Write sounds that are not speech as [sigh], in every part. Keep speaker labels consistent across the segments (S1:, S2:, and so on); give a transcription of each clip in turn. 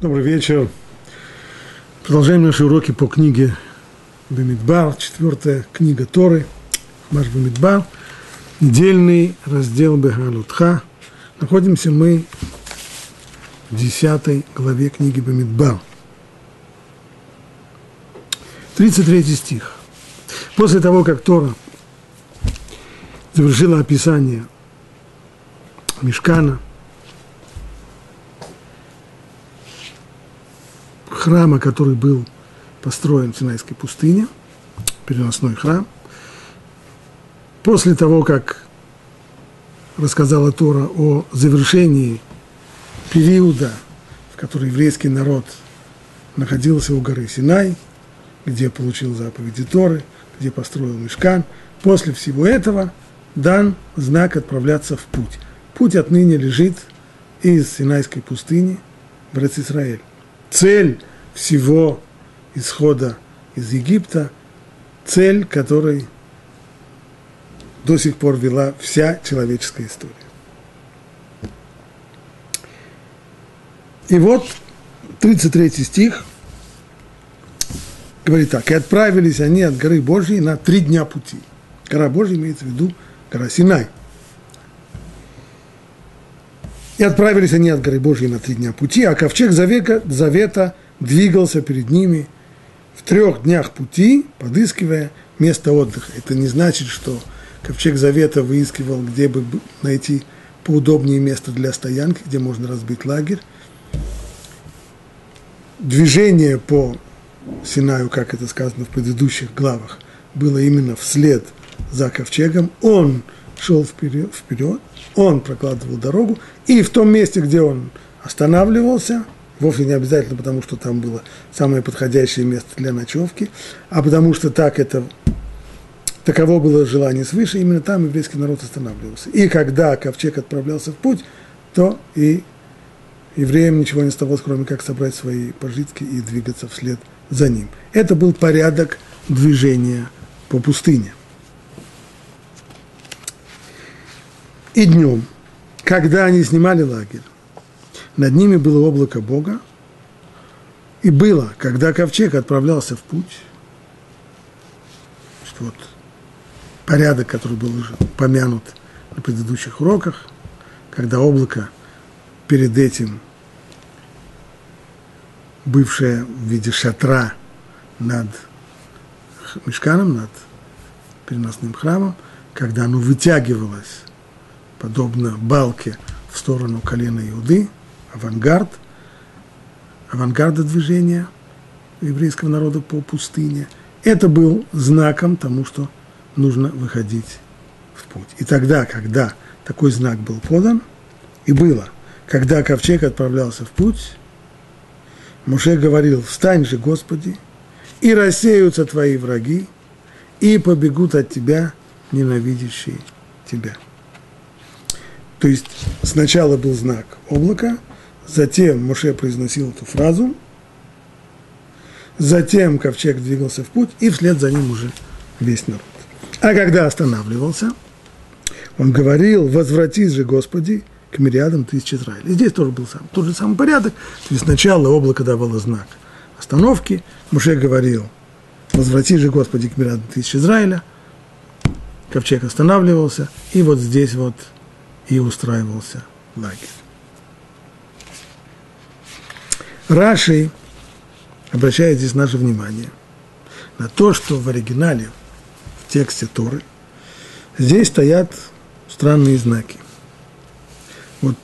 S1: Добрый вечер. Продолжаем наши уроки по книге Бамидбар, четвертая книга Торы, Маш Бамидбар, недельный раздел Бегалутха. Находимся мы в десятой главе книги Бамидбар. 33 стих. После того, как Тора завершила описание Мешкана – храма, который был построен в Синайской пустыне, переносной храм. После того, как рассказала Тора о завершении периода, в который еврейский народ находился у горы Синай, где получил заповеди Торы, где построил мешкан. После всего этого дан знак отправляться в путь. Путь отныне лежит из Синайской пустыни в Израиль. Цель всего исхода из Египта, цель которой до сих пор вела вся человеческая история. И вот 33 стих говорит так. «И отправились они от горы Божьей на три дня пути». Гора Божья имеется в виду гора Синай. И отправились они от горы Божьей на три дня пути, а ковчег завета, завета – двигался перед ними в трех днях пути, подыскивая место отдыха. Это не значит, что Ковчег Завета выискивал, где бы найти поудобнее место для стоянки, где можно разбить лагерь. Движение по Синаю, как это сказано в предыдущих главах, было именно вслед за ковчегом. Он шел вперед, вперед, он прокладывал дорогу, и в том месте, где он останавливался – Вовсе не обязательно, потому что там было самое подходящее место для ночевки, а потому что так это, таково было желание свыше, именно там еврейский народ останавливался. И когда ковчег отправлялся в путь, то и евреям ничего не оставалось, кроме как собрать свои пожитки и двигаться вслед за ним. Это был порядок движения по пустыне. И днем, когда они снимали лагерь, над ними было облако Бога, и было, когда ковчег отправлялся в путь, вот порядок, который был уже помянут на предыдущих уроках, когда облако перед этим, бывшее в виде шатра над мешканом, над переносным храмом, когда оно вытягивалось, подобно балке, в сторону колена Иуды, авангард, авангарда движения еврейского народа по пустыне. Это был знаком тому, что нужно выходить в путь. И тогда, когда такой знак был подан, и было, когда ковчег отправлялся в путь, Муше говорил, встань же, Господи, и рассеются твои враги, и побегут от тебя ненавидящие тебя. То есть сначала был знак облака, Затем Моше произносил эту фразу, затем ковчег двигался в путь, и вслед за ним уже весь народ. А когда останавливался, он говорил, возвратись же, Господи, к мириадам тысяч Израиля. И здесь тоже был сам, тот же самый порядок. То есть сначала облако давало знак остановки, Муше говорил, возвратись же, Господи, к мириадам тысяч Израиля, ковчег останавливался, и вот здесь вот и устраивался лагерь. Раши обращает здесь наше внимание на то, что в оригинале, в тексте Торы, здесь стоят странные знаки. Вот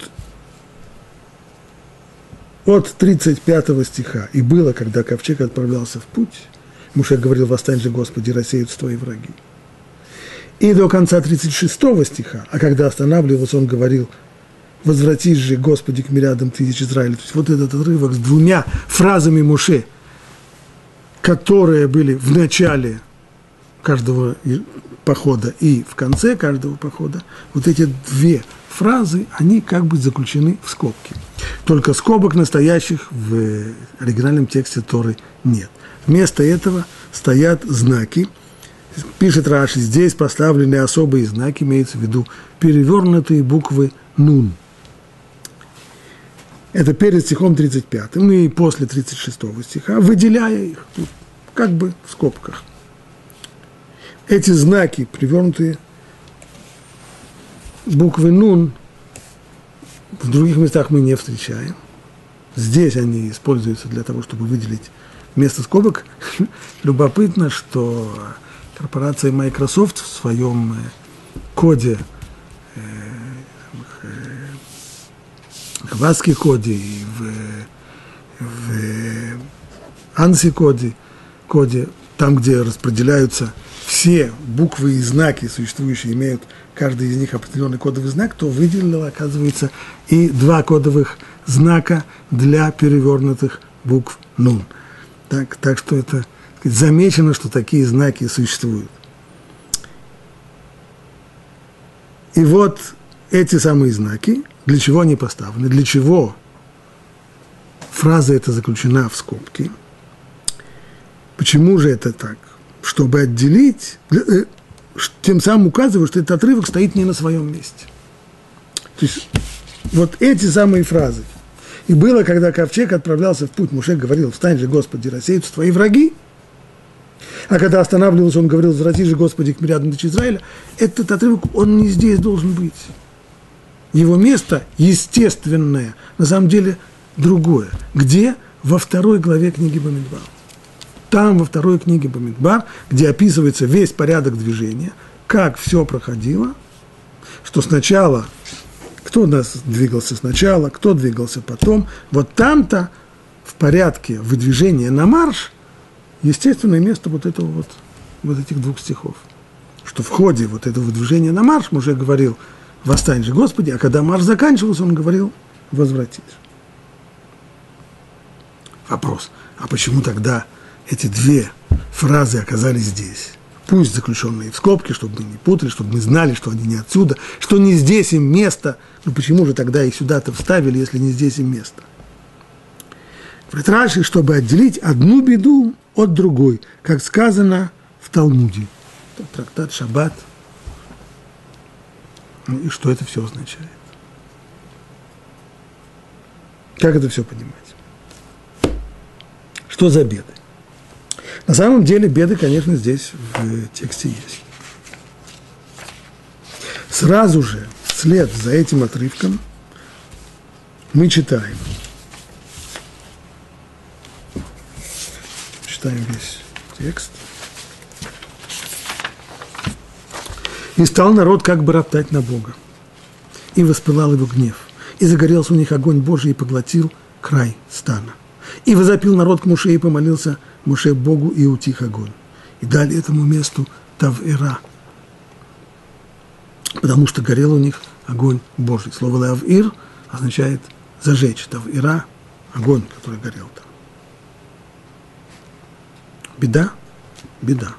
S1: от 35 стиха «И было, когда ковчег отправлялся в путь», Муше говорил, «Восстань же, Господи, рассеются твои враги». И до конца 36 стиха, а когда останавливался, он говорил – возвратись же, Господи, к мириадам тысяч Израиля. То есть вот этот отрывок с двумя фразами Муше, которые были в начале каждого похода и в конце каждого похода, вот эти две фразы, они как бы заключены в скобки. Только скобок настоящих в оригинальном тексте Торы нет. Вместо этого стоят знаки. Пишет Раши, здесь поставлены особые знаки, имеется в виду перевернутые буквы «нун». это перед стихом 35, и после 36 стиха, выделяя их, как бы в скобках. Эти знаки, привернутые буквы «нун», в других местах мы не встречаем. Здесь они используются для того, чтобы выделить место скобок. [laughs] Любопытно, что корпорация Microsoft в своем э, коде э, в ASCII коде и в, в ANSI коде, коде, там, где распределяются все буквы и знаки, существующие, имеют каждый из них определенный кодовый знак, то выделено, оказывается, и два кодовых знака для перевернутых букв «нун». Так, так что это замечено, что такие знаки существуют. И вот эти самые знаки, для чего они поставлены, для чего фраза эта заключена в скобке, почему же это так? Чтобы отделить, э, тем самым указываю, что этот отрывок стоит не на своем месте. То есть вот эти самые фразы. И было, когда ковчег отправлялся в путь, Муше говорил, встань же, Господи, рассеются твои враги. А когда останавливался, он говорил, возврати же, Господи, к мириадам дочь Израиля. Этот отрывок, он не здесь должен быть. Его место естественное, на самом деле другое. Где? Во второй главе книги Бамидбар. Там, во второй книге Бамидбар, где описывается весь порядок движения, как все проходило, что сначала кто нас двигался сначала, кто двигался потом. Вот там-то в порядке выдвижения на марш естественное место вот этого вот, вот этих двух стихов. Что в ходе вот этого выдвижения на марш, уже говорил, восстань же Господи, а когда марш заканчивался, он говорил, возвратись. Вопрос, а почему тогда эти две фразы оказались здесь? Пусть заключенные в скобки, чтобы мы не путали, чтобы мы знали, что они не отсюда, что не здесь им место. Ну почему же тогда их сюда-то вставили, если не здесь им место? Говорит Раши, чтобы отделить одну беду от другой, как сказано в Талмуде. Трактат Шаббат. Ну и что это все означает? Как это все понимать? Что за беды? На самом деле беды, конечно, здесь в тексте есть. Сразу же, вслед за этим отрывком, мы читаем. Читаем весь текст. И стал народ как бы роптать на Бога. И воспылал его гнев. И загорелся у них огонь Божий и поглотил край стана. И возопил народ к Муше и помолился Муше Богу и утих огонь. И дали этому месту Тавира, потому что горел у них огонь Божий. Слово Лавир означает зажечь. Тавира – огонь, который горел там. Беда? Беда.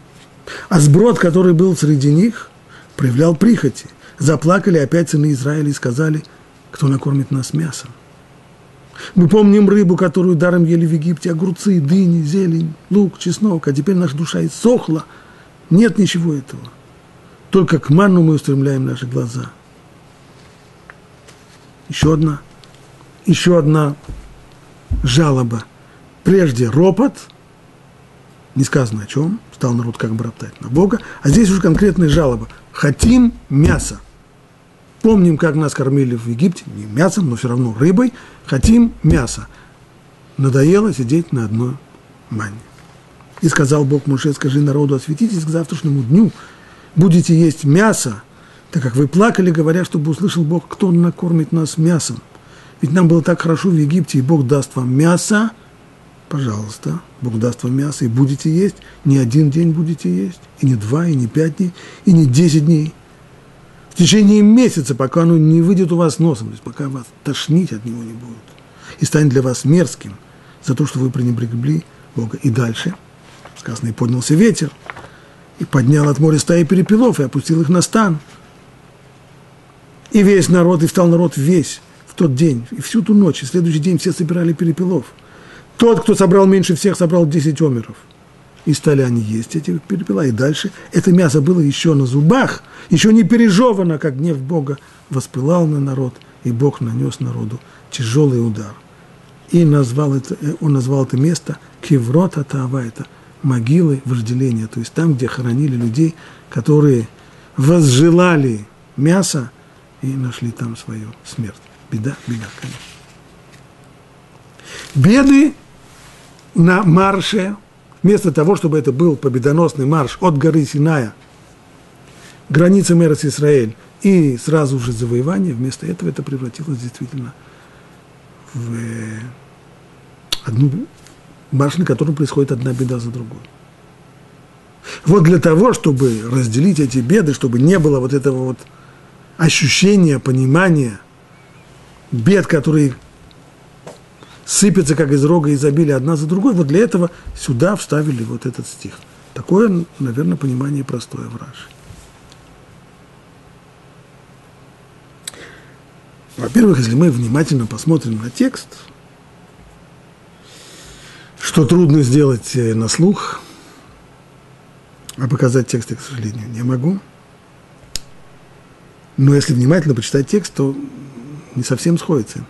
S1: А сброд, который был среди них, проявлял прихоти. Заплакали опять сыны Израиля и сказали, кто накормит нас мясом. Мы помним рыбу, которую даром ели в Египте, огурцы, дыни, зелень, лук, чеснок, а теперь наша душа иссохла. Нет ничего этого. Только к манну мы устремляем наши глаза. Еще одна, еще одна жалоба. Прежде ропот, не сказано о чем, стал народ как бы роптать на Бога, а здесь уже конкретная жалоба. Хотим мясо. Помним, как нас кормили в Египте, не мясом, но все равно рыбой. Хотим мяса. Надоело сидеть на одной мане. И сказал Бог Муше, скажи народу, осветитесь к завтрашнему дню, будете есть мясо, так как вы плакали, говоря, чтобы услышал Бог, кто накормит нас мясом. Ведь нам было так хорошо в Египте, и Бог даст вам мясо, пожалуйста, Бог даст вам мясо, и будете есть, не один день будете есть, и не два, и не пять дней, и не десять дней – в течение месяца, пока оно не выйдет у вас носом, то есть пока вас тошнить от него не будет, и станет для вас мерзким за то, что вы пренебрегли Бога. И дальше, сказано, и поднялся ветер, и поднял от моря стаи перепелов, и опустил их на стан. И весь народ, и встал народ весь в тот день, и всю ту ночь, и следующий день все собирали перепелов. Тот, кто собрал меньше всех, собрал 10 омеров – и стали они есть эти перепела. И дальше это мясо было еще на зубах, еще не пережевано, как гнев Бога воспылал на народ, и Бог нанес народу тяжелый удар. и назвал это, э, он назвал это место Кеврота Таава, это могилы вожделения, то есть там, где хоронили людей, которые возжелали мяса и нашли там свою смерть. Беда, беда, конечно. Беды на марше, вместо того, чтобы это был победоносный марш от горы Синая, границы Мерес Израиль, и сразу же завоевание, вместо этого это превратилось действительно в одну марш, на котором происходит одна беда за другой. Вот для того, чтобы разделить эти беды, чтобы не было вот этого вот ощущения, понимания бед, которые сыпятся, как из рога изобилия, одна за другой, вот для этого сюда вставили вот этот стих. Такое, наверное, понимание простое в Раши. Во-первых, если мы внимательно посмотрим на текст, что трудно сделать э, на слух, а показать текст я, к сожалению, не могу. Но если внимательно почитать текст, то не совсем сходится.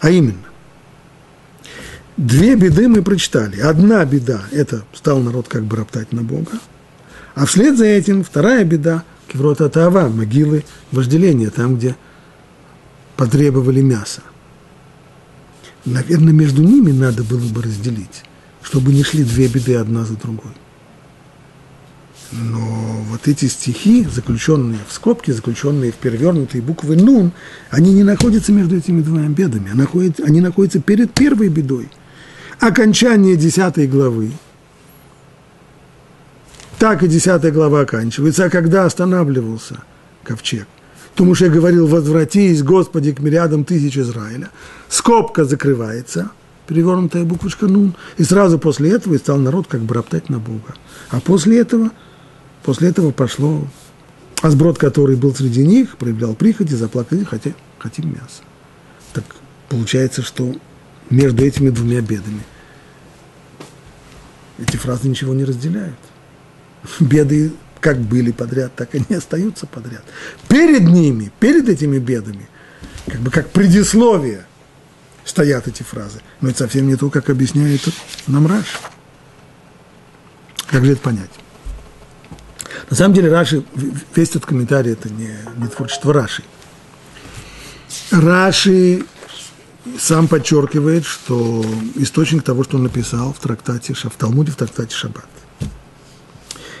S1: А именно, две беды мы прочитали. Одна беда – это стал народ как бы роптать на Бога, а вслед за этим вторая беда – кеврота Таава, могилы вожделения, там, где потребовали мяса. Наверное, между ними надо было бы разделить, чтобы не шли две беды одна за другой. Но вот эти стихи, заключенные в скобке, заключенные в перевернутые буквы «нун», они не находятся между этими двумя бедами, находятся, они находятся перед первой бедой. Окончание десятой главы. Так и десятая глава оканчивается. А когда останавливался ковчег? то Муше говорил, возвратись, Господи, к мириадам тысяч Израиля. Скобка закрывается, перевернутая буквочка «нун», и сразу после этого и стал народ как бы роптать на Бога. А после этого, после этого пошло а сброд, который был среди них, проявлял прихоти, заплакали, хотя хотим мясо. Так получается, что между этими двумя бедами эти фразы ничего не разделяют. [laughs] Беды как были подряд, так и не остаются подряд. Перед ними, перед этими бедами, как бы как предисловие стоят эти фразы. Но это совсем не то, как объясняет нам Раши. Как же это понять? На самом деле Раши, весь этот комментарий, это не, не творчество Раши. Раши сам подчеркивает, что источник того, что он написал в трактате, в Талмуде, в трактате Шаббат.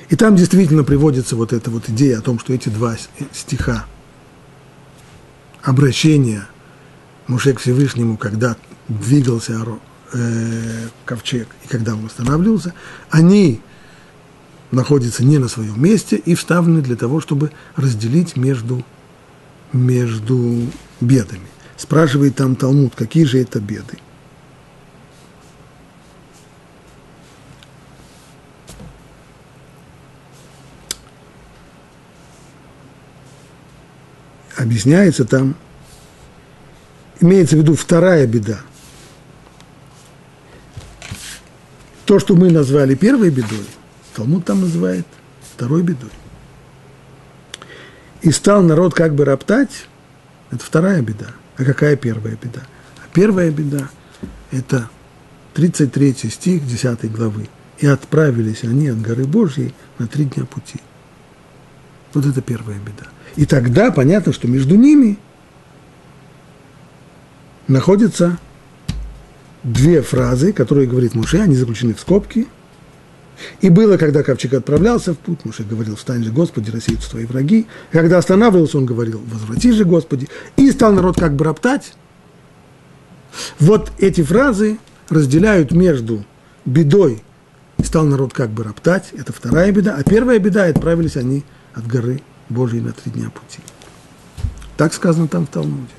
S1: И там действительно приводится вот эта вот идея о том, что эти два стиха обращения Муше к Всевышнему, когда двигался э, ковчег и когда он восстанавливался, они находятся не на своем месте и вставлены для того, чтобы разделить между, между бедами. Спрашивает там Талмуд, какие же это беды. объясняется там, имеется в виду вторая беда. То, что мы назвали первой бедой, Талмуд там называет второй бедой. И стал народ как бы роптать, это вторая беда. А какая первая беда? А первая беда – это 33 стих 10 главы. «И отправились они от горы Божьей на три дня пути». Вот это первая беда. И тогда понятно, что между ними находятся две фразы, которые говорит Муше, они заключены в скобки. И было, когда ковчег отправлялся в путь, Муше говорил, встань же, Господи, рассеются твои враги. Когда останавливался, он говорил, возвратись же, Господи. И стал народ как бы роптать. Вот эти фразы разделяют между бедой, и стал народ как бы роптать, это вторая беда, а первая беда, отправились они от горы Божьей на три дня пути. Так сказано там в Талмуде.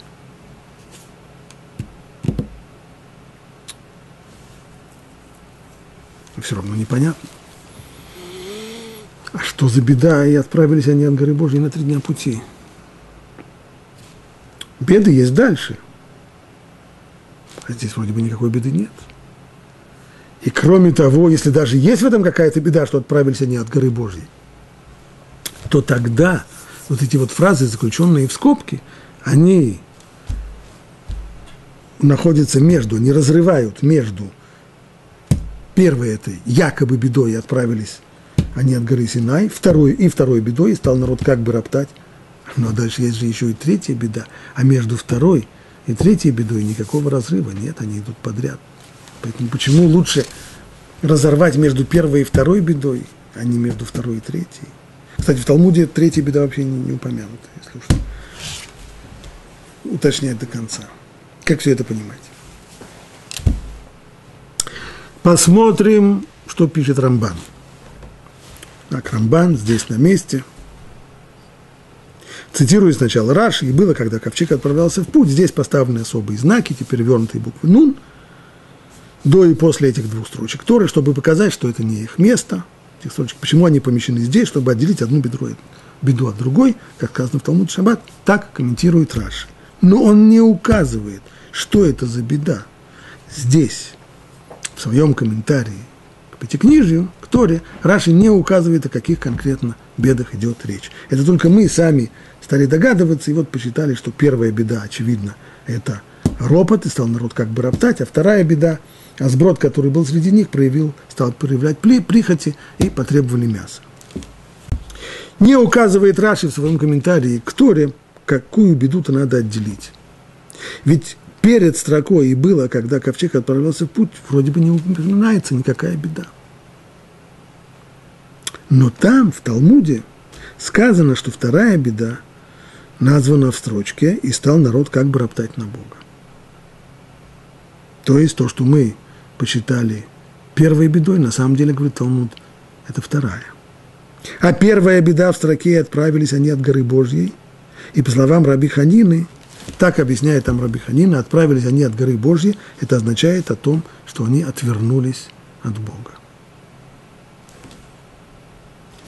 S1: Все равно непонятно. А что за беда? И отправились они от горы Божьей на три дня пути. Беды есть дальше. А здесь вроде бы никакой беды нет. И кроме того, если даже есть в этом какая-то беда, что отправились они от горы Божьей, то тогда вот эти вот фразы, заключенные в скобки, они находятся между, не разрывают между первой этой якобы бедой отправились они от горы Синай, второй, и второй бедой, стал народ как бы роптать. Но дальше есть же еще и третья беда, а между второй и третьей бедой никакого разрыва нет, они идут подряд. Поэтому почему лучше разорвать между первой и второй бедой, а не между второй и третьей? Кстати, в Талмуде третья беда вообще не, не упомянута, если уж уточнять до конца. Как все это понимать? Посмотрим, что пишет Рамбан. Так, Рамбан здесь на месте. Цитирую сначала Раши, и было, когда ковчег отправлялся в путь, здесь поставлены особые знаки, теперь вернутые буквы Нун, до и после этих двух строчек Торы, чтобы показать, что это не их место, этих строчек, почему они помещены здесь, чтобы отделить одну бедро, беду от другой, как сказано в Талмуд Шаббат, так комментирует Раши. Но он не указывает, что это за беда здесь, в своем комментарии к Пятикнижию, к Торе, Раши не указывает, о каких конкретно бедах идет речь. Это только мы сами стали догадываться, и вот посчитали, что первая беда, очевидно, это ропот, и стал народ как бы роптать, а вторая беда, а сброд, который был среди них, проявил, стал проявлять прихоти и потребовали мяса. Не указывает Раши в своем комментарии к Торе, какую беду-то надо отделить. Ведь перед строкой и было, когда ковчег отправлялся в путь, вроде бы не упоминается никакая беда. Но там, в Талмуде, сказано, что вторая беда названа в строчке, и стал народ как бы роптать на Бога. То есть то, что мы почитали первой бедой, на самом деле, говорит Талмуд, это вторая. А первая беда в строке отправились они от горы Божьей, и по словам Раби Ханины, так объясняет там Раби Ханина, отправились они от горы Божьей, это означает о том, что они отвернулись от Бога.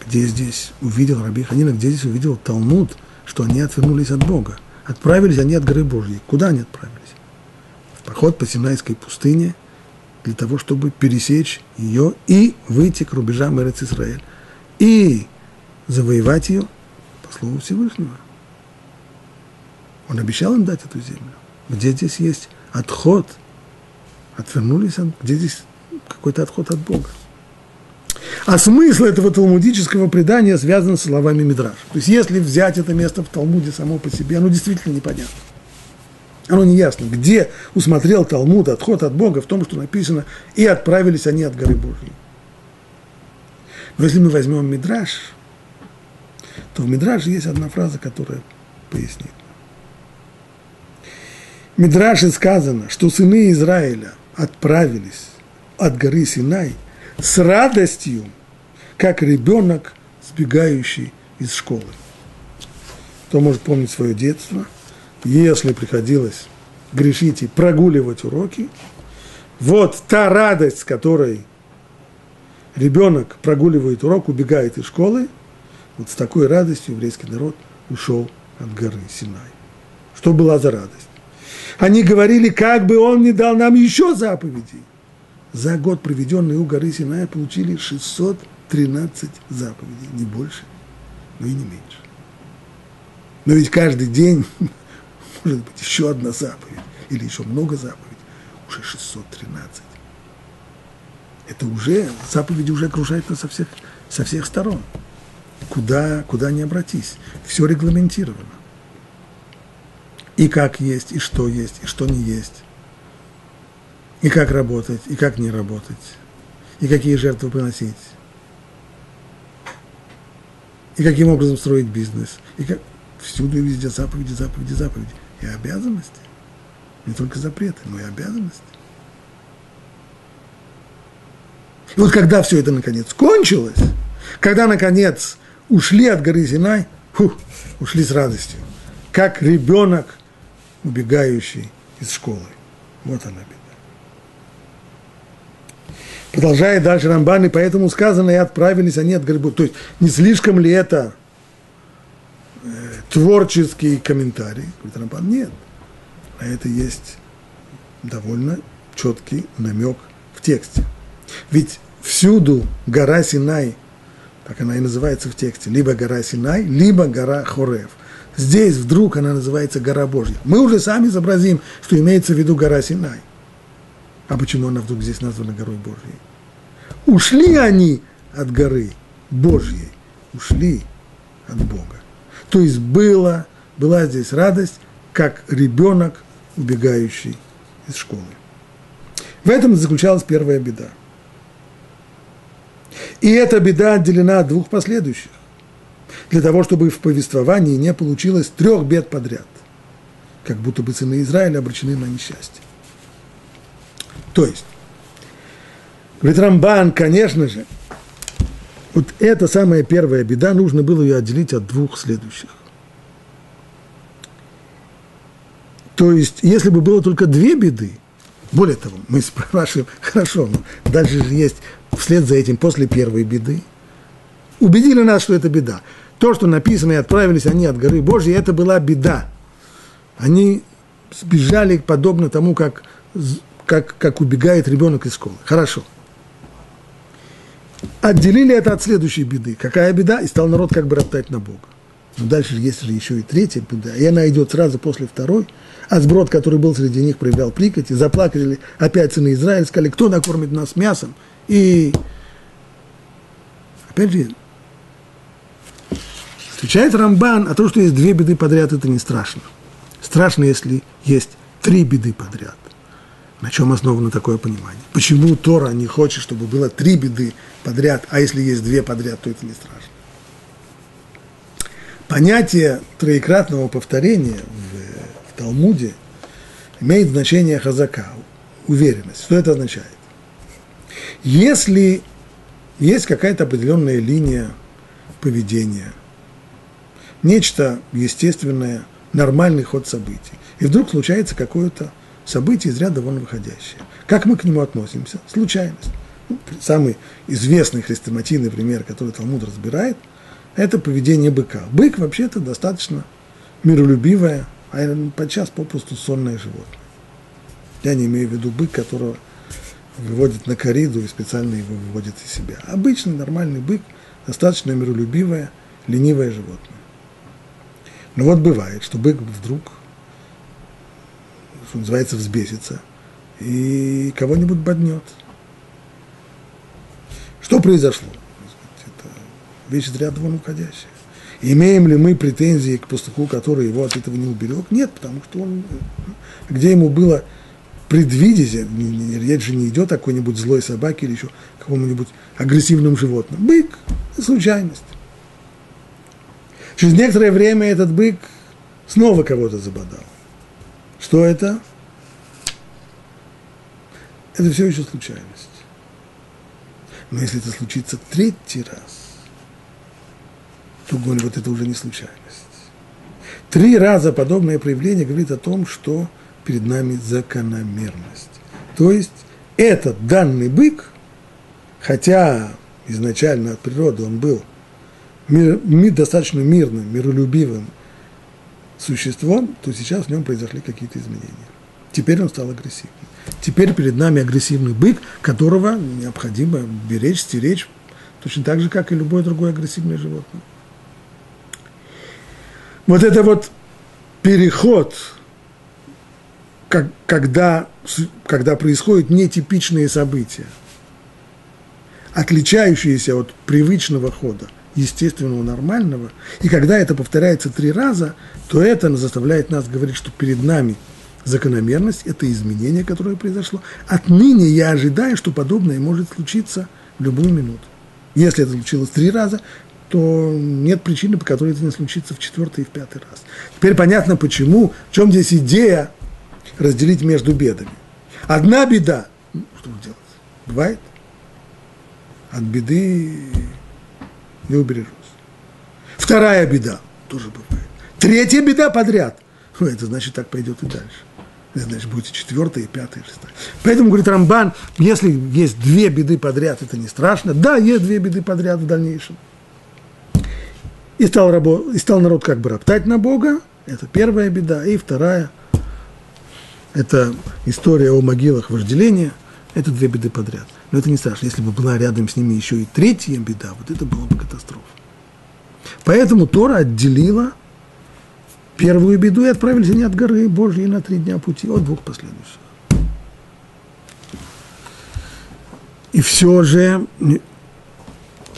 S1: Где здесь увидел Раби Ханина, где здесь увидел Талмуд, что они отвернулись от Бога? Отправились они от горы Божьей. Куда они отправились? В поход по Синайской пустыне для того, чтобы пересечь ее и выйти к рубежам Эрец Израиль. И завоевать ее по слову Всевышнего – он обещал им дать эту землю. Где здесь есть отход? Отвернулись, от, где здесь какой-то отход от Бога? А смысл этого талмудического предания связан с словами Мидраш. То есть, если взять это место в Талмуде само по себе, оно действительно непонятно. Оно не ясно, где усмотрел Талмуд отход от Бога в том, что написано, и отправились они от горы Божьей. Но если мы возьмем Мидраш, то в Мидраше есть одна фраза, которая пояснит. Мидраше сказано, что сыны Израиля отправились от горы Синай с радостью, как ребенок, сбегающий из школы. Кто может помнить свое детство, если приходилось грешить и прогуливать уроки, вот та радость, с которой ребенок прогуливает урок, убегает из школы, вот с такой радостью еврейский народ ушел от горы Синай. Что была за радость? Они говорили, как бы он не дал нам еще заповедей. За год, проведенный у горы Синая, получили 613 заповедей, не больше, но и не меньше. Но ведь каждый день [laughs] может быть еще одна заповедь, или еще много заповедей, уже 613. Это уже, заповеди уже окружают нас со всех, со всех сторон. Куда, куда не обратись, все регламентировано и как есть, и что есть, и что не есть, и как работать, и как не работать, и какие жертвы приносить, и каким образом строить бизнес, и как всюду и везде заповеди, заповеди, заповеди, и обязанности, не только запреты, но и обязанности. И вот когда все это наконец кончилось, когда наконец ушли от горы Синай, фух, ушли с радостью, как ребенок убегающий из школы. Вот она беда. Продолжает дальше Рамбан, и поэтому сказано, и отправились они от горы. То есть, не слишком ли это э, творческий комментарий? Говорит Рамбан, нет. А это есть довольно четкий намек в тексте. Ведь всюду гора Синай, так она и называется в тексте, либо гора Синай, либо гора Хорев. Здесь вдруг она называется гора Божья. Мы уже сами изобразим, что имеется в виду гора Синай. А почему она вдруг здесь названа горой Божьей? Ушли они от горы Божьей, ушли от Бога. То есть было, была здесь радость, как ребенок, убегающий из школы. В этом заключалась первая беда. И эта беда отделена от двух последующих, для того, чтобы в повествовании не получилось трех бед подряд, как будто бы сыны Израиля обречены на несчастье. То есть, говорит Рамбан, конечно же, вот эта самая первая беда, нужно было ее отделить от двух следующих. То есть, если бы было только две беды, более того, мы спрашиваем, [laughs] хорошо, но дальше же есть вслед за этим, после первой беды, убедили нас, что это беда. То, что написано, и отправились они от горы Божьей, это была беда. Они сбежали подобно тому, как, как, как убегает ребенок из школы. Хорошо. Отделили это от следующей беды. Какая беда? И стал народ как бы роптать на Бога. Но дальше есть же еще и третья беда, и она идет сразу после второй. А сброд, который был среди них, проявлял прикати, заплакали опять сыны Израиля, сказали, кто накормит нас мясом? И опять же, отвечает Рамбан, а то, что есть две беды подряд, это не страшно. Страшно, если есть три беды подряд. На чем основано такое понимание? Почему Тора не хочет, чтобы было три беды подряд, а если есть две подряд, то это не страшно? Понятие троекратного повторения в, в Талмуде имеет значение хазака, уверенность. Что это означает? Если есть какая-то определенная линия поведения, нечто естественное, нормальный ход событий, и вдруг случается какое-то событие из ряда вон выходящее. Как мы к нему относимся? Случайность. Ну, самый известный хрестоматийный пример, который Талмуд разбирает – это поведение быка. Бык вообще-то достаточно миролюбивое, а подчас попросту сонное животное. Я не имею в виду бык, которого выводит на кориду и специально его выводит из себя. Обычный нормальный бык, достаточно миролюбивое, ленивое животное. Но вот бывает, что бык вдруг, что называется, взбесится и кого-нибудь боднет. Что произошло? вещь из вон уходящая. Имеем ли мы претензии к пастуху, который его от этого не уберег? Нет, потому что он, где ему было предвидеть, речь же не идет о какой-нибудь злой собаке или еще какому-нибудь агрессивному животному. Бык – случайность. Через некоторое время этот бык снова кого-то забодал. Что это? Это все еще случайность. Но если это случится третий раз, то говорю, вот это уже не случайность. Три раза подобное проявление говорит о том, что перед нами закономерность. То есть этот данный бык, хотя изначально от природы он был мир, достаточно мирным, миролюбивым существом, то сейчас в нем произошли какие-то изменения. Теперь он стал агрессивным. Теперь перед нами агрессивный бык, которого необходимо беречь, стеречь, точно так же, как и любое другое агрессивное животное вот это вот переход, как, когда, когда происходят нетипичные события, отличающиеся от привычного хода, естественного, нормального, и когда это повторяется три раза, то это заставляет нас говорить, что перед нами закономерность, это изменение, которое произошло. Отныне я ожидаю, что подобное может случиться в любую минуту. Если это случилось три раза, то нет причины, по которой это не случится в четвертый и в пятый раз. Теперь понятно, почему, в чем здесь идея разделить между бедами. Одна беда, ну, что делать? Бывает. От беды не убережусь. Вторая беда тоже бывает. Третья беда подряд. Ну, это значит, так пойдет и дальше. Это значит, будет четвертая, пятая, шестая. Поэтому, говорит Рамбан, если есть две беды подряд, это не страшно. Да, есть две беды подряд в дальнейшем. И стал, рабо, и стал народ как бы роптать на Бога. Это первая беда. И вторая – это история о могилах вожделения. Это две беды подряд. Но это не страшно. Если бы была рядом с ними еще и третья беда, вот это была бы катастрофа. Поэтому Тора отделила первую беду и отправились они от горы Божьей на три дня пути от двух последующих. И все же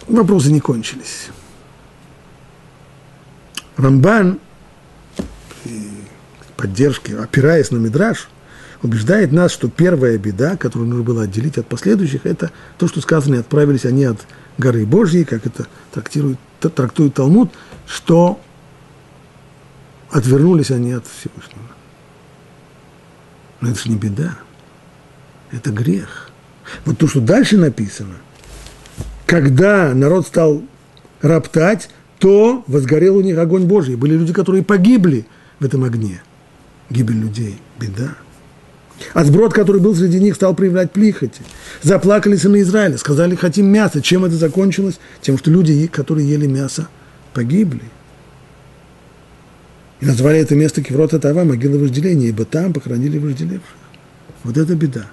S1: вопросы не кончились. Рамбан, поддержки, опираясь на Мидраш, убеждает нас, что первая беда, которую нужно было отделить от последующих, это то, что сказано, отправились они от горы Божьей, как это трактирует, трактует Талмуд, что отвернулись они от Всевышнего. Но это же не беда, это грех. Вот то, что дальше написано, когда народ стал роптать, то возгорел у них огонь Божий. Были люди, которые погибли в этом огне. Гибель людей – беда. А сброд, который был среди них, стал проявлять плихоти. Заплакали сыны Израиля, сказали, хотим мясо. Чем это закончилось? Тем, что люди, которые ели мясо, погибли. И назвали это место Кеврота Тава, могила вожделения, ибо там похоронили вожделевших. Вот это беда.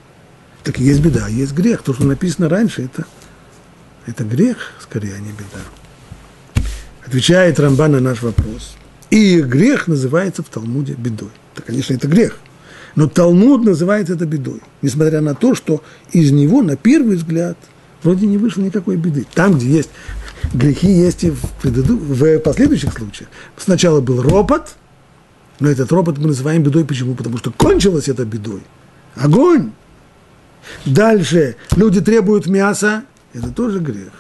S1: Так есть беда, есть грех. То, что написано раньше, это, это грех, скорее, а не беда. Отвечает Рамбан на наш вопрос. И грех называется в Талмуде бедой. Да, конечно, это грех. Но Талмуд называет это бедой, несмотря на то, что из него, на первый взгляд, вроде не вышло никакой беды. Там, где есть грехи, есть и в, предыду... в последующих случаях. Сначала был ропот, но этот ропот мы называем бедой. Почему? Потому что кончилось это бедой. Огонь! Дальше люди требуют мяса, это тоже грех.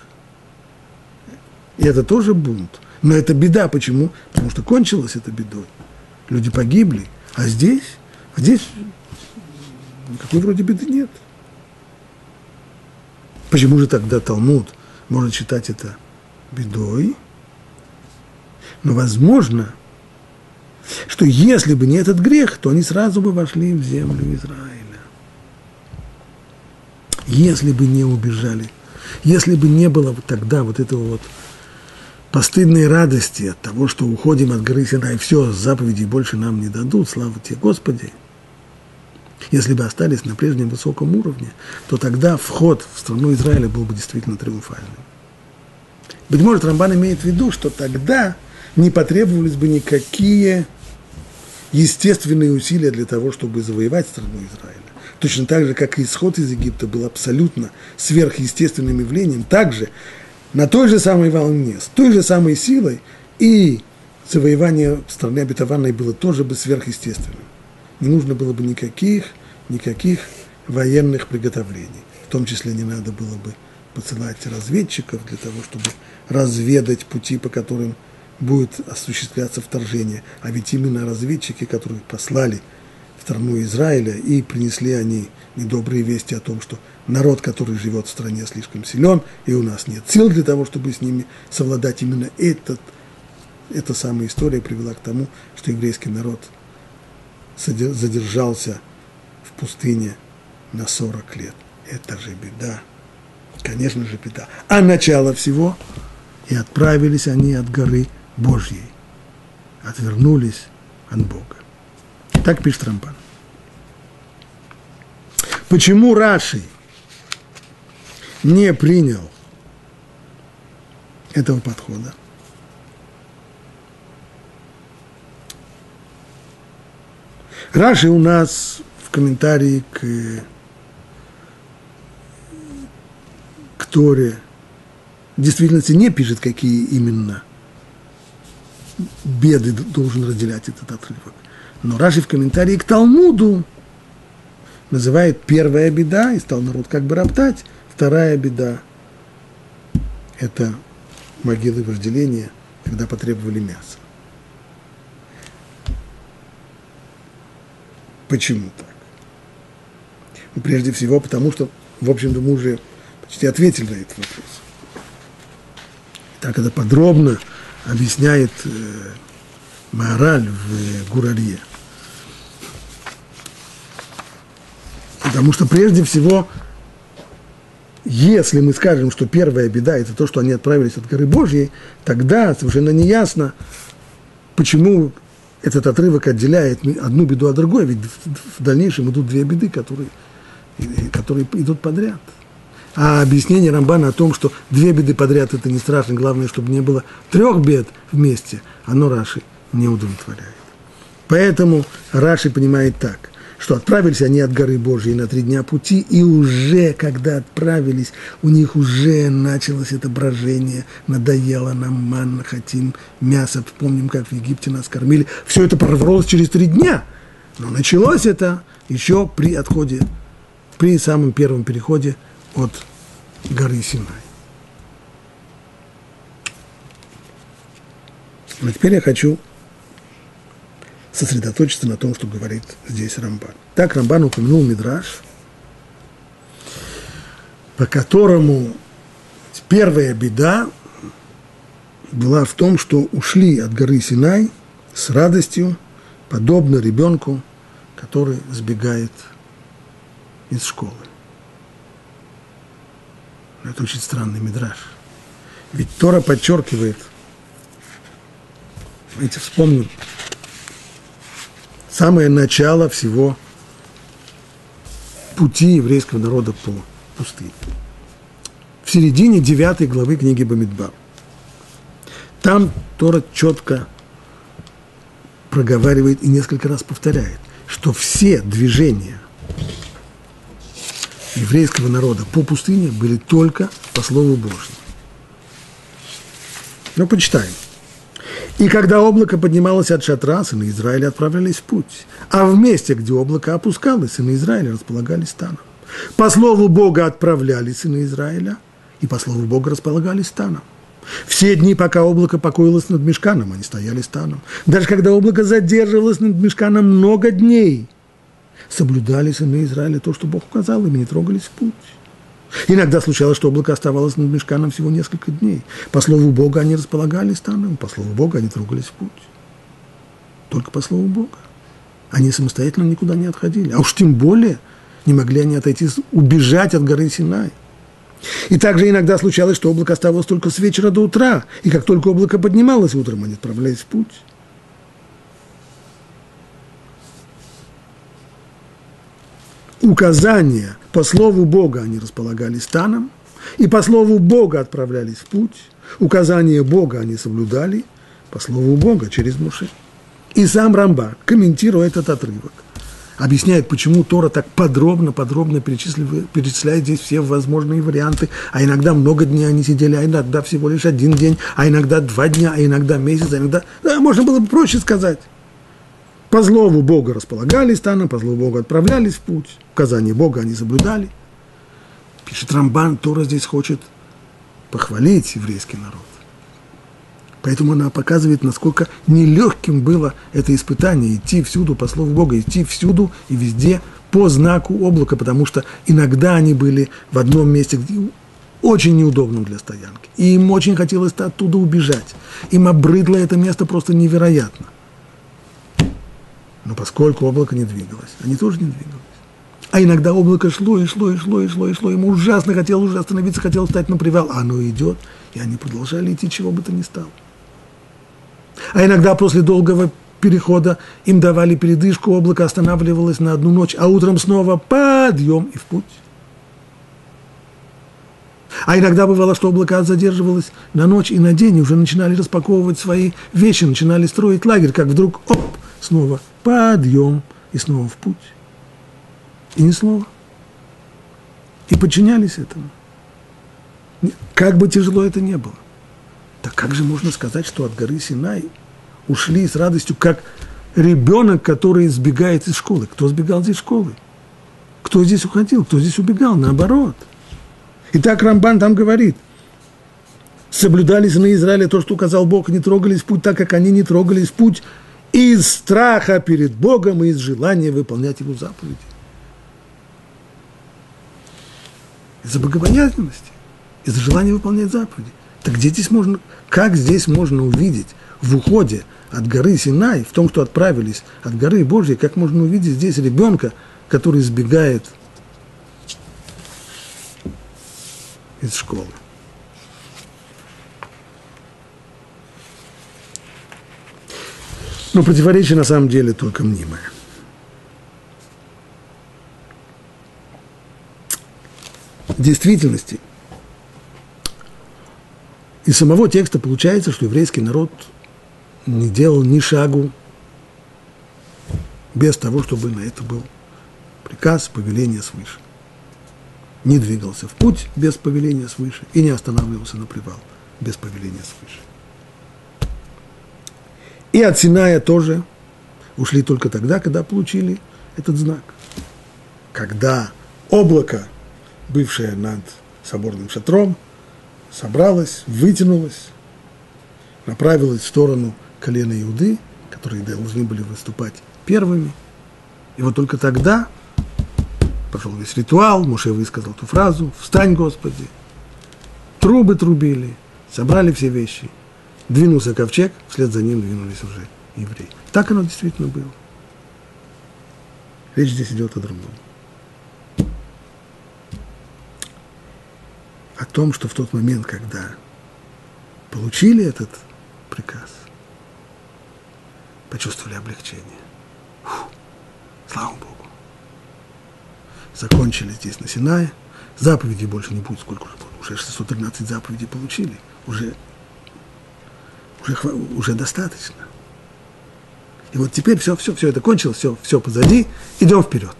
S1: И это тоже бунт. Но это беда. Почему? Потому что кончилось это бедой. Люди погибли. А здесь Здесь никакой вроде беды нет. Почему же тогда Талмуд может считать это бедой? Но возможно, что если бы не этот грех, то они сразу бы вошли в землю Израиля. Если бы не убежали, если бы не было тогда вот этого вот постыдной радости от того, что уходим от горы Синай, все, заповедей больше нам не дадут, слава тебе, Господи – если бы остались на прежнем высоком уровне, то тогда вход в страну Израиля был бы действительно триумфальным. Быть может, Рамбан имеет в виду, что тогда не потребовались бы никакие естественные усилия для того, чтобы завоевать страну Израиля. Точно так же, как и исход из Египта был абсолютно сверхъестественным явлением, также на той же самой волне, с той же самой силой и завоевание страны обетованной было тоже бы сверхъестественным не нужно было бы никаких, никаких военных приготовлений. В том числе не надо было бы посылать разведчиков для того, чтобы разведать пути, по которым будет осуществляться вторжение. А ведь именно разведчики, которые послали в страну Израиля, и принесли они недобрые вести о том, что народ, который живет в стране, слишком силен, и у нас нет сил для того, чтобы с ними совладать. Именно этот, эта самая история привела к тому, что еврейский народ – задержался в пустыне на 40 лет. Это же беда. Конечно же, беда. А начало всего, и отправились они от горы Божьей. Отвернулись от Бога. Так пишет Рамбан. Почему Раши не принял этого подхода? Раши у нас в комментарии к, к Торе в действительности не пишет, какие именно беды должен разделять этот отрывок. Но Раши в комментарии к Талмуду называет первая беда, и стал народ как бы роптать, вторая беда – это могилы вожделения, когда потребовали мяса. Почему так? Ну, прежде всего, потому что, в общем-то, мы уже почти ответили на этот вопрос. Так это подробно объясняет э, Маораль в э, Гурарье. Потому что прежде всего, если мы скажем, что первая беда – это то, что они отправились от горы Божьей, тогда совершенно неясно, почему этот отрывок отделяет одну беду от другой, ведь в дальнейшем идут две беды, которые, которые идут подряд. А объяснение Рамбана о том, что две беды подряд это не страшно, главное, чтобы не было трех бед вместе, оно Раши не удовлетворяет. Поэтому Раши понимает так, что отправились они от горы Божьей на три дня пути, и уже, когда отправились, у них уже началось это брожение, надоело нам манна, хотим мясо, вспомним, как в Египте нас кормили. Все это прорвалось через три дня, но началось это еще при отходе, при самом первом переходе от горы Синай. Но теперь я хочу сосредоточиться на том, что говорит здесь Рамбан. Так Рамбан упомянул Мидраш, по которому первая беда была в том, что ушли от горы Синай с радостью, подобно ребенку, который сбегает из школы. Это очень странный мидраж. Ведь Тора подчеркивает, знаете, вспомню самое начало всего пути еврейского народа по пустыне. В середине девятой главы книги Бамидбар. Там Тора четко проговаривает и несколько раз повторяет, что все движения еврейского народа по пустыне были только по Слову Божьему. Ну, почитаем. И когда облако поднималось от шатра, сыны Израиля отправлялись в путь. А в месте, где облако опускалось, сыны Израиля располагались станом. По слову Бога отправлялись сыны Израиля, и по слову Бога располагались станом. Все дни, пока облако покоилось над мешканом, они стояли станом. Даже когда облако задерживалось над мешканом много дней, соблюдали сыны Израиля то, что Бог указал и не трогались в путь. Иногда случалось, что облако оставалось над мешканом всего несколько дней. По слову Бога они располагали станом, по слову Бога они трогались в путь. Только по слову Бога. Они самостоятельно никуда не отходили. А уж тем более не могли они отойти, убежать от горы Синай. И также иногда случалось, что облако оставалось только с вечера до утра, и как только облако поднималось утром, они отправлялись в путь. Указания по слову Бога они располагались станом, и по слову Бога отправлялись в путь. Указания Бога они соблюдали, по слову Бога через Муше. И сам Рамба, комментируя этот отрывок, объясняет, почему Тора так подробно, подробно перечисляет, перечисляет здесь все возможные варианты, а иногда много дней они сидели, а иногда всего лишь один день, а иногда два дня, а иногда месяц, а иногда... Да, можно было бы проще сказать. По злову Бога располагались станом, по злову Бога отправлялись в путь. Указания Бога они соблюдали. Пишет Рамбан, Тора здесь хочет похвалить еврейский народ. Поэтому она показывает, насколько нелегким было это испытание, идти всюду по слову Бога, идти всюду и везде по знаку облака, потому что иногда они были в одном месте, очень неудобным для стоянки. И им очень хотелось оттуда убежать. Им обрыдло это место просто невероятно. Но поскольку облако не двигалось, они тоже не двигалось. А иногда облако шло и шло, и шло, и шло, и шло. Ему ужасно хотелось уже остановиться, хотел встать на привал. А оно идет, и они продолжали идти, чего бы то ни стало. А иногда после долгого перехода им давали передышку, облако останавливалось на одну ночь, а утром снова подъем и в путь. А иногда бывало, что облако задерживалось на ночь и на день, и уже начинали распаковывать свои вещи, начинали строить лагерь, как вдруг, оп, снова подъем и снова в путь. И ни слова. И подчинялись этому. Как бы тяжело это не было. Так как же можно сказать, что от горы Синай ушли с радостью, как ребенок, который сбегает из школы? Кто сбегал из школы? Кто здесь уходил? Кто здесь убегал? Наоборот. И так Рамбан там говорит. Соблюдались на Израиле то, что указал Бог, не трогались в путь, так как они не трогались в путь из страха перед Богом и из желания выполнять Его заповеди. Из-за богобоязненности, из-за желания выполнять заповеди. Так где здесь можно, как здесь можно увидеть в уходе от горы Синай, в том, что отправились от горы Божьей, как можно увидеть здесь ребенка, который избегает из школы. Но противоречие на самом деле только мнимое. В действительности, из самого текста получается, что еврейский народ не делал ни шагу без того, чтобы на это был приказ, повеление свыше. Не двигался в путь без повеления свыше и не останавливался на привал без повеления свыше. И от Синая тоже ушли только тогда, когда получили этот знак. Когда облако, бывшее над соборным шатром, собралось, вытянулось, направилось в сторону колена Иуды, которые должны были выступать первыми. И вот только тогда пошел весь ритуал, Муше высказал ту фразу «Встань, Господи!» Трубы трубили, собрали все вещи. Двинулся ковчег, вслед за ним двинулись уже евреи. Так оно действительно было. Речь здесь идет о другом. О том, что в тот момент, когда получили этот приказ, почувствовали облегчение. Фу, слава Богу. Закончили здесь на Синае. Заповедей больше не будет, сколько уже. Уже 613 заповедей получили. Уже, уже, уже достаточно. И вот теперь все, все, все это кончилось, все, все позади, идем вперед.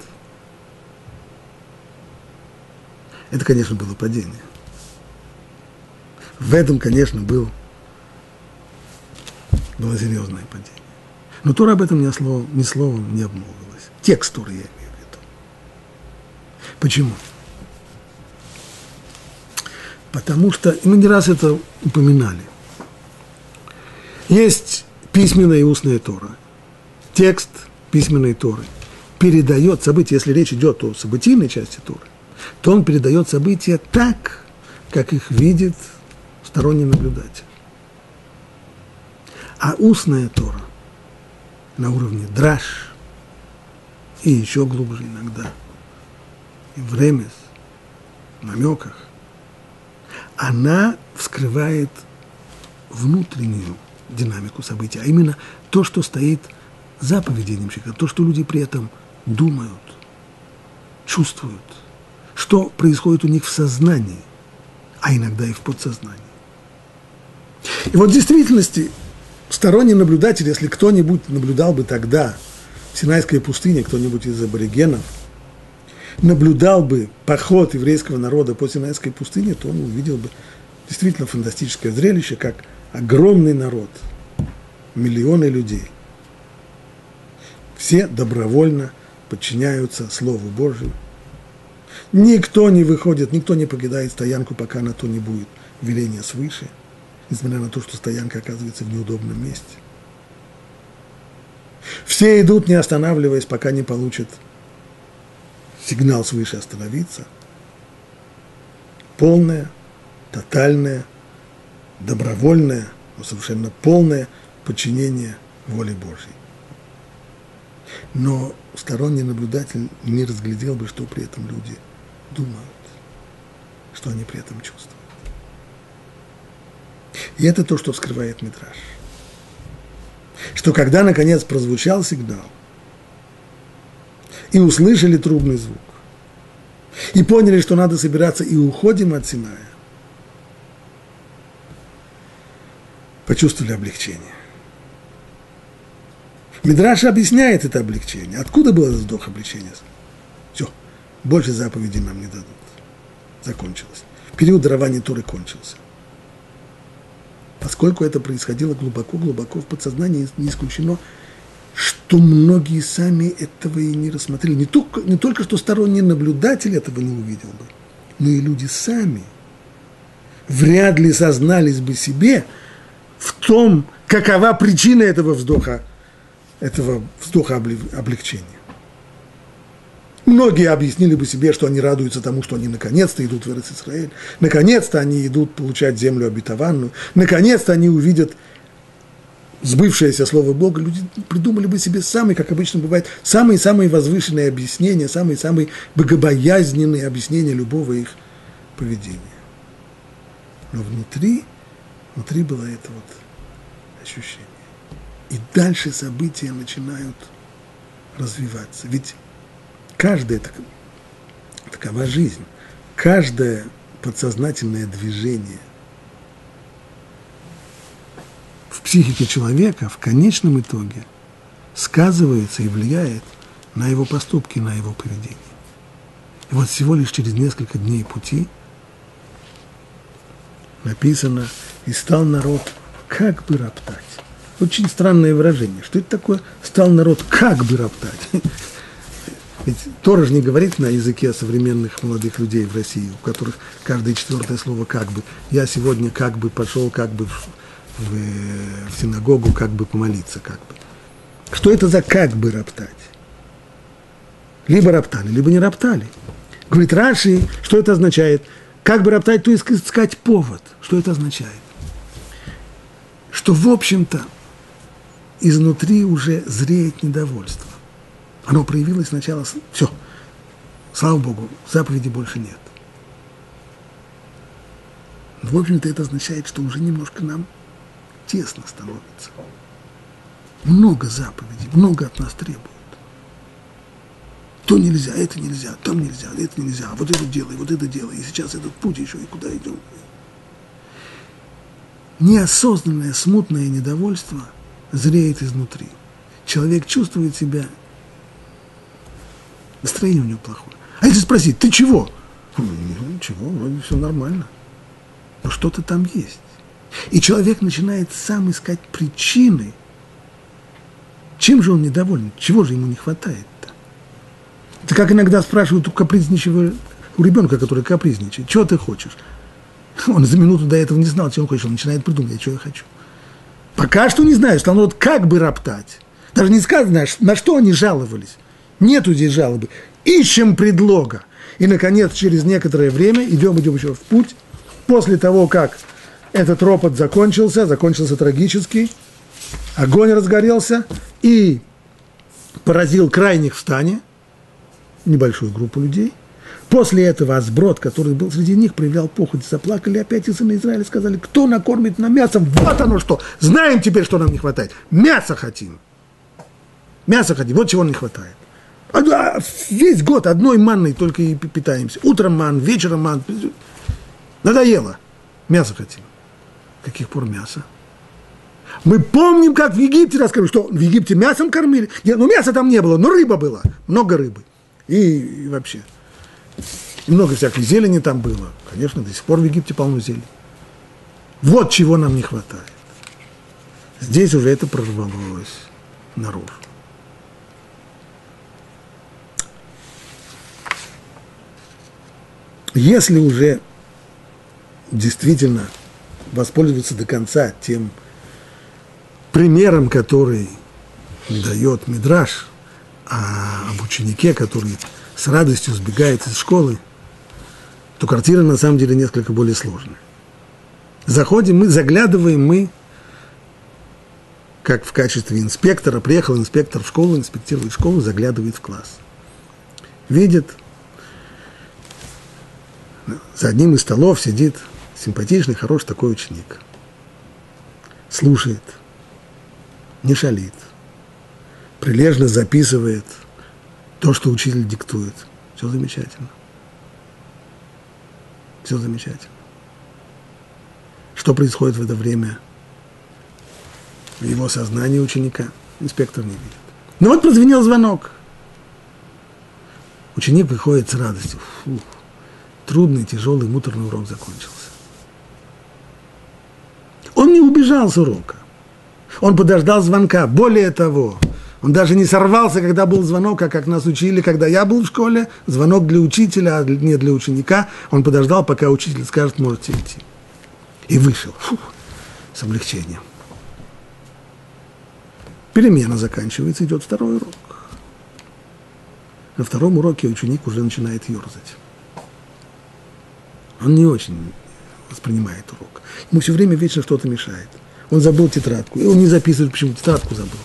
S1: Это, конечно, было падение. В этом, конечно, был, было серьезное падение. Но Тора об этом ни, словом, ни словом не обмолвилась. Текст Торы я имею в виду. Почему? Потому что, мы не раз это упоминали, есть письменная и устная Тора. Текст письменной Торы передает события, если речь идет о событийной части Торы, то он передает события так, как их видит сторонний наблюдатель. А устная Тора на уровне драж и еще глубже иногда, и в ремес, намеках, она вскрывает внутреннюю динамику событий, а именно то, что стоит за поведением человека, то, что люди при этом думают, чувствуют, что происходит у них в сознании, а иногда и в подсознании. И вот в действительности сторонний наблюдатель, если кто-нибудь наблюдал бы тогда в Синайской пустыне, кто-нибудь из аборигенов, наблюдал бы поход еврейского народа по Синайской пустыне, то он увидел бы действительно фантастическое зрелище, как огромный народ, миллионы людей, все добровольно подчиняются Слову Божьему. Никто не выходит, никто не покидает стоянку, пока на то не будет веления свыше – несмотря на то, что стоянка оказывается в неудобном месте. Все идут, не останавливаясь, пока не получат сигнал свыше остановиться. Полное, тотальное, добровольное, но совершенно полное подчинение воле Божьей. Но сторонний наблюдатель не разглядел бы, что при этом люди думают, что они при этом чувствуют. И это то, что вскрывает Митраж. Что когда, наконец, прозвучал сигнал, и услышали трубный звук, и поняли, что надо собираться, и уходим от Синая, почувствовали облегчение. Мидраш объясняет это облегчение. Откуда было вздох облегчения? Все, больше заповедей нам не дадут. Закончилось. Период дарования Туры кончился поскольку это происходило глубоко-глубоко в подсознании, не исключено, что многие сами этого и не рассмотрели. Не только, не только что сторонний наблюдатель этого не увидел бы, но и люди сами вряд ли сознались бы себе в том, какова причина этого вздоха, этого вздоха облегчения. Многие объяснили бы себе, что они радуются тому, что они наконец-то идут в Израиль, наконец-то они идут получать землю обетованную, наконец-то они увидят сбывшееся слово Бога, люди придумали бы себе самые, как обычно бывает, самые-самые возвышенные объяснения, самые-самые богобоязненные объяснения любого их поведения. Но внутри, внутри было это вот ощущение. И дальше события начинают развиваться. Ведь каждая такова жизнь, каждое подсознательное движение в психике человека в конечном итоге сказывается и влияет на его поступки, на его поведение. И вот всего лишь через несколько дней пути написано, и стал народ как бы роптать. Очень странное выражение. Что это такое? Стал народ как бы роптать. [laughs] Ведь Тора же не говорит на языке современных молодых людей в России, у которых каждое четвертое слово «как бы». Я сегодня как бы пошел как бы в, в, в синагогу, как бы помолиться, как бы. Что это за как бы роптать? Либо роптали, либо не роптали. Говорит Раши, что это означает? Как бы роптать, то искать повод. Что это означает? Что, в общем-то, изнутри уже зреет недовольство. Оно проявилось сначала, все, слава Богу, заповеди больше нет. Но, в общем-то, это означает, что уже немножко нам тесно становится. Много заповедей, много от нас требуют. То нельзя, это нельзя, там нельзя, это нельзя, вот это делай, вот это делай, и сейчас этот путь еще, и куда идем. Неосознанное, смутное недовольство зреет изнутри. Человек чувствует себя, настроение у него плохое. А если спросить, ты чего? Ничего, вроде все нормально. Но что-то там есть. И человек начинает сам искать причины, чем же он недоволен, чего же ему не хватает-то. Это как иногда спрашивают у капризничего, у ребенка, который капризничает, чего ты хочешь? [laughs] Он за минуту до этого не знал, чего он хочет, он начинает придумывать, что я хочу. Пока что не знаю, что он вот как бы роптать. Даже не сказано, на что они жаловались. Нету здесь жалобы. Ищем предлога. И, наконец, через некоторое время идем, идем еще в путь. После того, как этот ропот закончился, закончился трагически, огонь разгорелся и поразил крайних в стане, небольшую группу людей. После этого Азброд, который был среди них, проявлял похоть, заплакали опять и сыны Израиля, сказали, кто накормит нам мясом, вот оно что, знаем теперь, что нам не хватает, мясо хотим. Мясо хотим, вот чего не хватает. А, а, весь год одной манной только и питаемся. Утром ман, вечером ман. Надоело. Мясо хотим. Каких пор мясо? Мы помним, как в Египте рассказывали, что в Египте мясом кормили. Нет, ну мяса там не было, но рыба была. Много рыбы. И, и вообще. И много всякой зелени там было. Конечно, до сих пор в Египте полно зелени. Вот чего нам не хватает. Здесь уже это прорвалось наружу. Если уже действительно воспользоваться до конца тем примером, который дает Мидраш, а об ученике, который с радостью сбегает из школы, то картина на самом деле несколько более сложная. Заходим мы, заглядываем мы, как в качестве инспектора, приехал инспектор в школу, инспектирует школу, заглядывает в класс. Видит, за одним из столов сидит симпатичный, хороший такой ученик. Слушает, не шалит, прилежно записывает то, что учитель диктует. Все замечательно. Все замечательно. Что происходит в это время в его сознании ученика? Инспектор не видит. Ну вот прозвенел звонок. Ученик выходит с радостью. Фух трудный, тяжелый, муторный урок закончился. Он не убежал с урока. Он подождал звонка. Более того, он даже не сорвался, когда был звонок, а как нас учили, когда я был в школе, звонок для учителя, а не для ученика. Он подождал, пока учитель скажет, можете идти. И вышел. Фух, с облегчением. Перемена заканчивается, идет второй урок. На втором уроке ученик уже начинает ерзать. Он не очень воспринимает урок. Ему все время вечно что-то мешает. Он забыл тетрадку, и он не записывает, почему тетрадку забыл.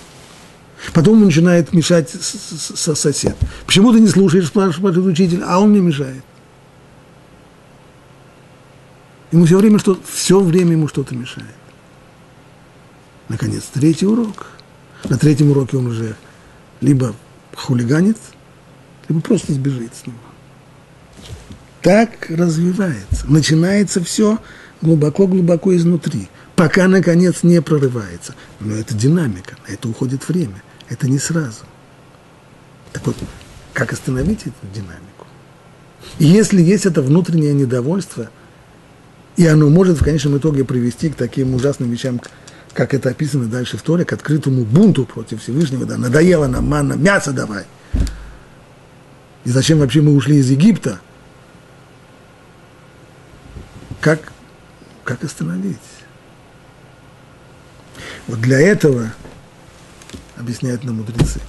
S1: Потом он начинает мешать с, с, сосед. Почему ты не слушаешь, спрашивает учитель, а он мне мешает. Ему все время, что, все время ему что-то мешает. Наконец, третий урок. На третьем уроке он уже либо хулиганит, либо просто сбежит снова так развивается. Начинается все глубоко-глубоко изнутри, пока, наконец, не прорывается. Но это динамика, на это уходит время. Это не сразу. Так вот, как остановить эту динамику? И если есть это внутреннее недовольство, и оно может в конечном итоге привести к таким ужасным вещам, как это описано дальше в Торе, к открытому бунту против Всевышнего, да, надоело нам манна, мясо давай. И зачем вообще мы ушли из Египта? Как, как остановить? Вот для этого, объясняют нам мудрецы,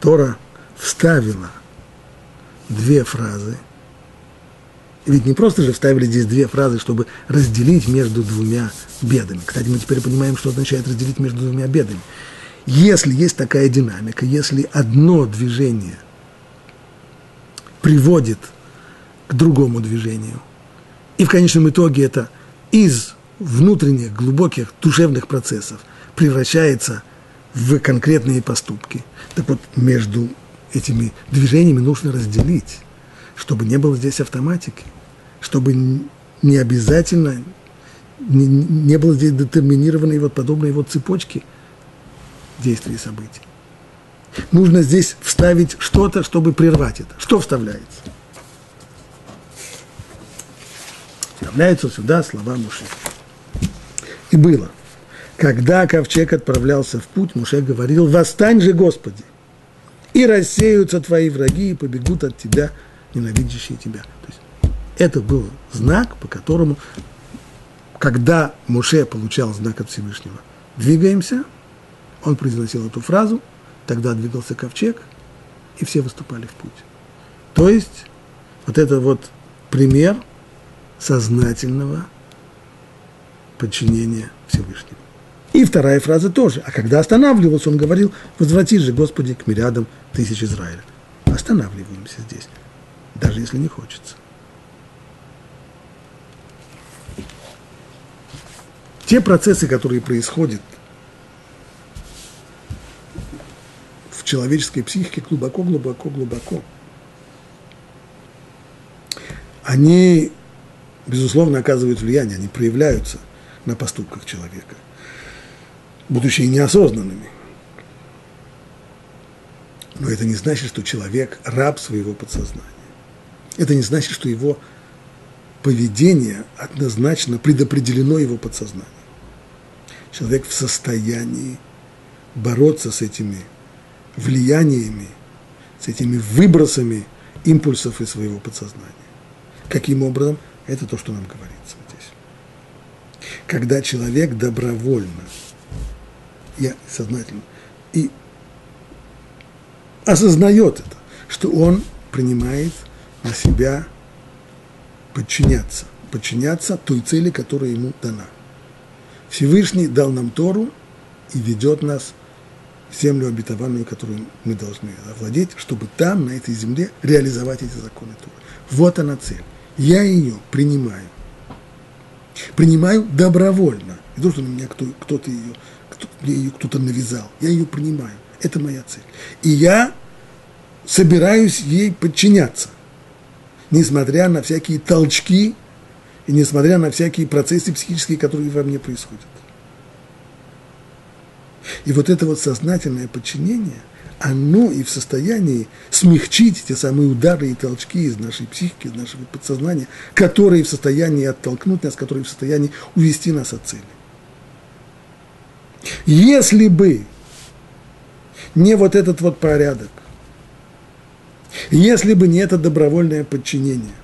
S1: Тора вставила две фразы. Ведь не просто же вставили здесь две фразы, чтобы разделить между двумя бедами. Кстати, мы теперь понимаем, что означает разделить между двумя бедами. Если есть такая динамика, если одно движение приводит к другому движению, и в конечном итоге это из внутренних, глубоких душевных процессов превращается в конкретные поступки. Так вот, между этими движениями нужно разделить, чтобы не было здесь автоматики, чтобы не обязательно, не, не было здесь детерминированной вот подобной вот цепочки действий и событий. Нужно здесь вставить что-то, чтобы прервать это. Что вставляется? Вставляются сюда слова Муше. И было. Когда ковчег отправлялся в путь, Муше говорил, «Восстань же, Господи, и рассеются твои враги, и побегут от тебя, ненавидящие тебя». То есть это был знак, по которому, когда Муше получал знак от Всевышнего, двигаемся, он произносил эту фразу, тогда двигался ковчег, и все выступали в путь. То есть вот это вот пример сознательного подчинения Всевышнему. И вторая фраза тоже. А когда останавливался, он говорил, возвратись же, Господи, к мириадам тысяч Израиля. Останавливаемся здесь, даже если не хочется. Те процессы, которые происходят в человеческой психике глубоко, глубоко, глубоко, они, безусловно, оказывают влияние, они проявляются на поступках человека – будучи неосознанными. Но это не значит, что человек раб своего подсознания. Это не значит, что его поведение однозначно предопределено его подсознанием. Человек в состоянии бороться с этими влияниями, с этими выбросами импульсов из своего подсознания. Каким образом? Это то, что нам говорится здесь. Когда человек добровольно я сознательно, и осознает это, что он принимает на себя подчиняться, подчиняться той цели, которая ему дана. Всевышний дал нам Тору и ведет нас в землю обетованную, которую мы должны овладеть, чтобы там, на этой земле, реализовать эти законы Торы. Вот она цель. Я ее принимаю. Принимаю добровольно. Не то, что на меня кто, кто-то ее мне ее кто-то навязал. Я ее принимаю. Это моя цель. И я собираюсь ей подчиняться, несмотря на всякие толчки и несмотря на всякие процессы психические, которые во мне происходят. И вот это вот сознательное подчинение, оно и в состоянии смягчить те самые удары и толчки из нашей психики, из нашего подсознания, которые в состоянии оттолкнуть нас, которые в состоянии увести нас от цели. Если бы не вот этот вот порядок, если бы не это добровольное подчинение,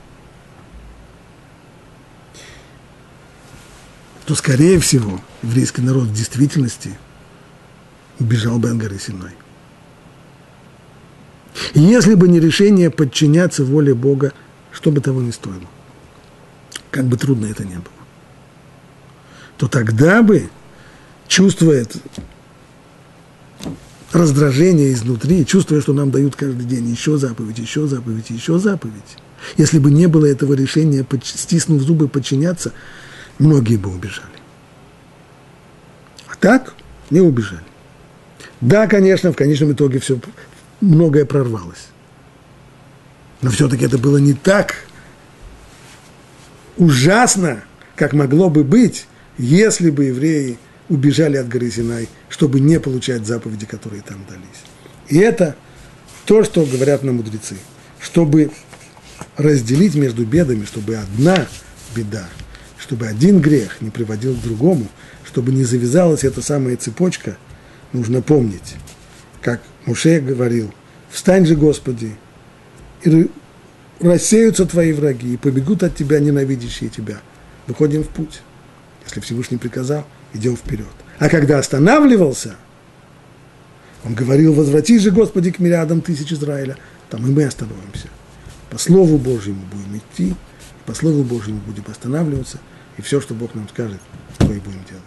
S1: то, скорее всего, еврейский народ в действительности убежал бы от горы Синой. Если бы не решение подчиняться воле Бога, что бы того ни стоило, как бы трудно это ни было, то тогда бы чувствует раздражение изнутри, чувствуя, что нам дают каждый день еще заповедь, еще заповедь, еще заповедь. Если бы не было этого решения, стиснув зубы, подчиняться, многие бы убежали. А так не убежали. Да, конечно, в конечном итоге все, многое прорвалось. Но все-таки это было не так ужасно, как могло бы быть, если бы евреи убежали от горы Синай, чтобы не получать заповеди, которые там дались. И это то, что говорят нам мудрецы, чтобы разделить между бедами, чтобы одна беда, чтобы один грех не приводил к другому, чтобы не завязалась эта самая цепочка, нужно помнить, как Муше говорил, встань же, Господи, и рассеются твои враги, и побегут от тебя ненавидящие тебя. Выходим в путь. Если Всевышний приказал, идем вперед. А когда останавливался, он говорил, возврати же, Господи, к мириадам тысяч Израиля, там и мы остановимся. По Слову Божьему будем идти, по Слову Божьему будем останавливаться, и все, что Бог нам скажет, то и будем делать.